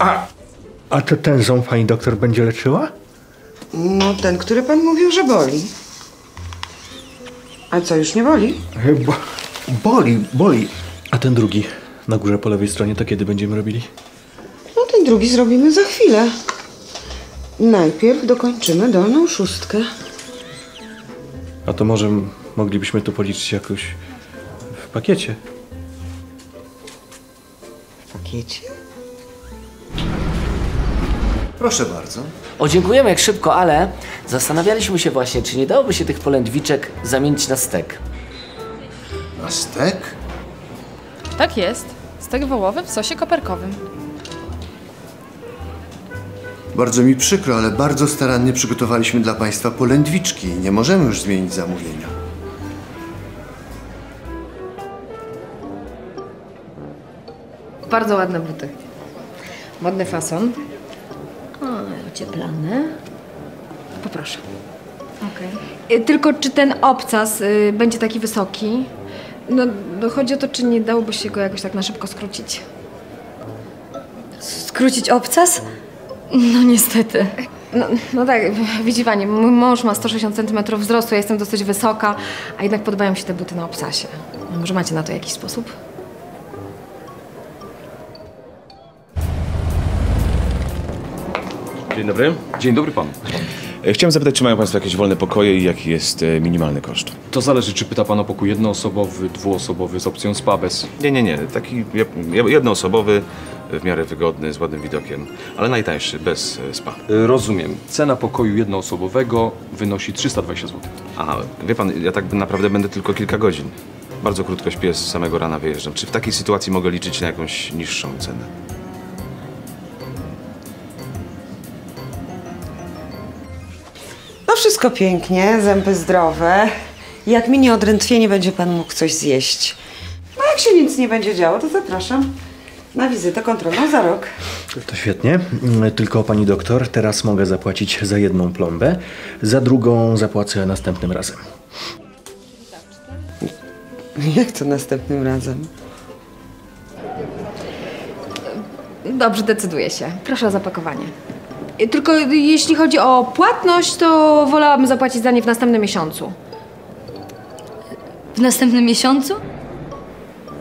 A, a to ten ząb pani doktor będzie leczyła? No ten, który pan mówił, że boli. A co, już nie boli? E, Bo, boli, boli. A ten drugi na górze po lewej stronie to kiedy będziemy robili? No ten drugi zrobimy za chwilę. Najpierw dokończymy dolną szóstkę. A to może moglibyśmy to policzyć jakoś w pakiecie? W pakiecie? Proszę bardzo. O, dziękujemy jak szybko, ale zastanawialiśmy się właśnie, czy nie dałoby się tych polędwiczek zamienić na stek. Na stek? Tak jest. Stek wołowy w sosie koperkowym. Bardzo mi przykro, ale bardzo starannie przygotowaliśmy dla Państwa polędwiczki. Nie możemy już zmienić zamówienia. Bardzo ładne buty. Modny fason. O, ocieplane. Poproszę. Okej. Y, Tylko czy ten obcas y, będzie taki wysoki? No, no chodzi o to, czy nie dałoby się go jakoś tak na szybko skrócić. Skrócić obcas? No niestety. No, no tak, widzi pani, mój mąż ma 160 cm wzrostu, ja jestem dosyć wysoka, a jednak podobają mi się te buty na obcasie. Może macie na to jakiś sposób? Dzień dobry. Dzień dobry panu. E, Chciałem zapytać, czy mają Państwo jakieś wolne pokoje i jaki jest e, minimalny koszt? To zależy, czy pyta pan o pokój jednoosobowy, dwuosobowy z opcją spa bez. Nie, nie, nie. Taki je- jednoosobowy, w miarę wygodny, z ładnym widokiem, ale najtańszy, bez e, spa. Rozumiem. Cena pokoju jednoosobowego wynosi 320 zł. A, wie Pan, ja tak naprawdę będę tylko kilka godzin. Bardzo krótko śpię, z samego rana wyjeżdżam. Czy w takiej sytuacji mogę liczyć na jakąś niższą cenę? No wszystko pięknie, zęby zdrowe. Jak minie odrętwienie, będzie pan mógł coś zjeść. No jak się nic nie będzie działo, to zapraszam na wizytę kontrolną za rok. To świetnie. Tylko pani doktor, teraz mogę zapłacić za jedną plombę, za drugą zapłacę następnym razem. Jak to następnym razem? Dobrze, decyduję się. Proszę o zapakowanie. Tylko jeśli chodzi o płatność, to wolałabym zapłacić za nie w następnym miesiącu. W następnym miesiącu?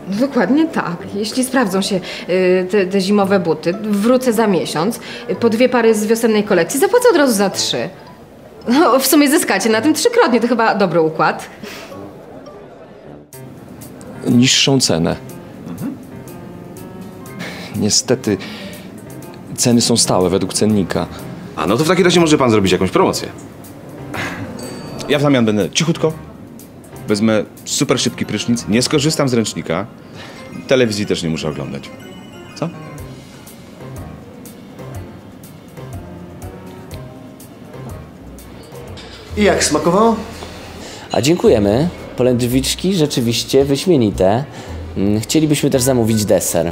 Dokładnie tak. Jeśli sprawdzą się y, te, te zimowe buty, wrócę za miesiąc, po dwie pary z wiosennej kolekcji, zapłacę od razu za trzy. No, w sumie zyskacie na tym trzykrotnie, to chyba dobry układ. Niższą cenę. Niestety ceny są stałe według cennika. A, no to w takim razie może Pan zrobić jakąś promocję. Ja w zamian będę cichutko, wezmę super szybki prysznic, nie skorzystam z ręcznika, telewizji też nie muszę oglądać. Co? I jak smakowało? A dziękujemy. Polędwiczki rzeczywiście wyśmienite. Mm, Chcielibyśmy też zamówić deser.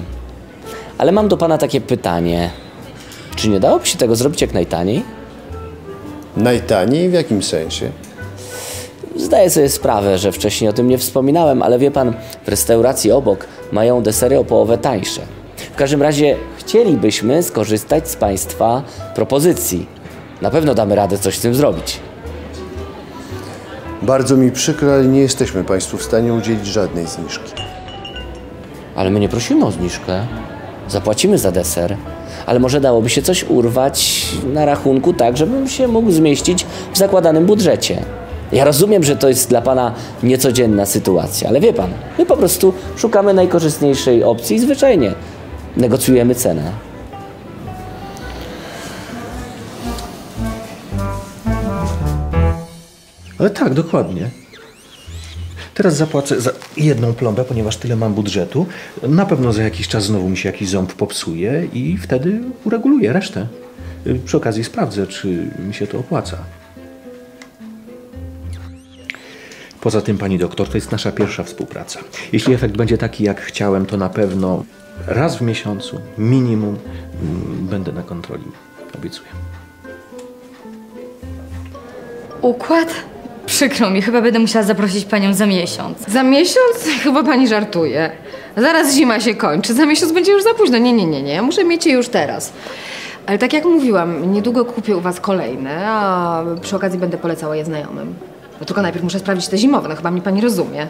Ale mam do Pana takie pytanie. Czy nie dałoby się tego zrobić jak najtaniej? Najtaniej w jakim sensie? Zdaję sobie sprawę, że wcześniej o tym nie wspominałem, ale wie pan, w restauracji obok mają desery o połowę tańsze. W każdym razie chcielibyśmy skorzystać z Państwa propozycji. Na pewno damy radę coś z tym zrobić. Bardzo mi przykro, ale nie jesteśmy Państwu w stanie udzielić żadnej zniżki. Ale my nie prosimy o zniżkę. Zapłacimy za deser. Ale może dałoby się coś urwać na rachunku tak, żebym się mógł zmieścić w zakładanym budżecie. Ja rozumiem, że to jest dla Pana niecodzienna sytuacja, ale wie Pan, my po prostu szukamy najkorzystniejszej opcji i zwyczajnie negocjujemy cenę. Ale tak, dokładnie. Teraz zapłacę za jedną plombę, ponieważ tyle mam budżetu. Na pewno za jakiś czas znowu mi się jakiś ząb popsuje i wtedy ureguluję resztę. Przy okazji sprawdzę, czy mi się to opłaca. Poza tym, pani doktor, to jest nasza pierwsza współpraca. Jeśli efekt będzie taki, jak chciałem, to na pewno raz w miesiącu, minimum, mm, będę na kontroli. Obiecuję. Układ? Przykro mi, chyba będę musiała zaprosić panią za miesiąc. Za miesiąc? Chyba pani żartuje. Zaraz zima się kończy, za miesiąc będzie już za późno. Nie, nie, nie, nie, ja muszę mieć je już teraz. Ale tak jak mówiłam, niedługo kupię u was kolejne, a przy okazji będę polecała je znajomym. No tylko najpierw muszę sprawdzić te zimowe, no chyba mnie pani rozumie.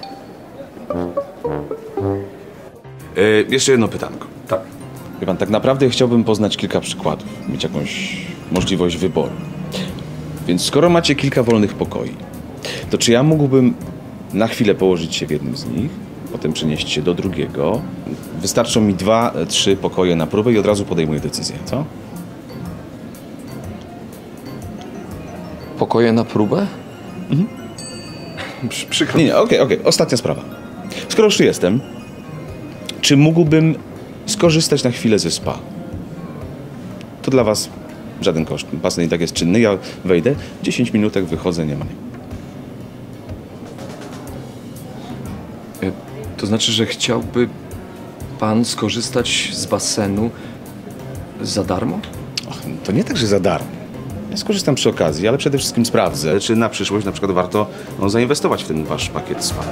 E, jeszcze jedno pytanko. Tak. Wie pan, tak naprawdę chciałbym poznać kilka przykładów, mieć jakąś możliwość wyboru. Więc skoro macie kilka wolnych pokoi, to czy ja mógłbym na chwilę położyć się w jednym z nich, potem przenieść się do drugiego? Wystarczą mi dwa, trzy pokoje na próbę i od razu podejmuję decyzję, co? Pokoje na próbę? Przy, przykro Nie, nie, okej, okej. Ostatnia sprawa. Skoro już tu jestem, czy mógłbym skorzystać na chwilę ze spa? To dla was żaden koszt. Basen i tak jest czynny. Ja wejdę, 10 minutek wychodzę, nie ma. To znaczy, że chciałby pan skorzystać z basenu za darmo? Och, to nie tak, że za darmo. Ja skorzystam przy okazji, ale przede wszystkim sprawdzę, czy na przyszłość na przykład warto no, zainwestować w ten wasz pakiet spa.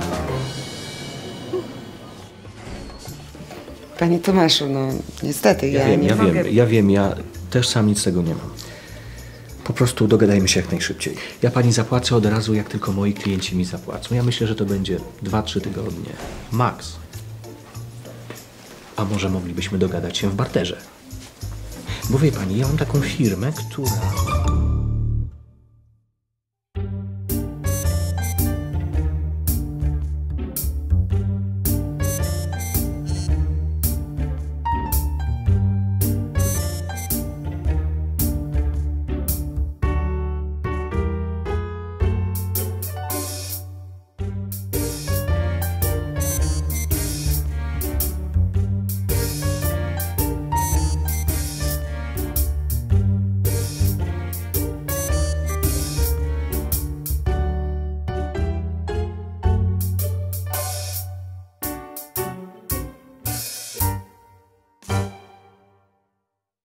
Panie Tomaszu, no niestety, ja, Ja wiem, nie ja mogę... wiem, ja wiem, ja też sam nic z tego nie mam. Po prostu dogadajmy się jak najszybciej. Ja pani zapłacę od razu, jak tylko moi klienci mi zapłacą. Ja myślę, że to będzie 2-3 tygodnie. Max. A może moglibyśmy dogadać się w barterze? Bo wie pani, ja mam taką firmę, która...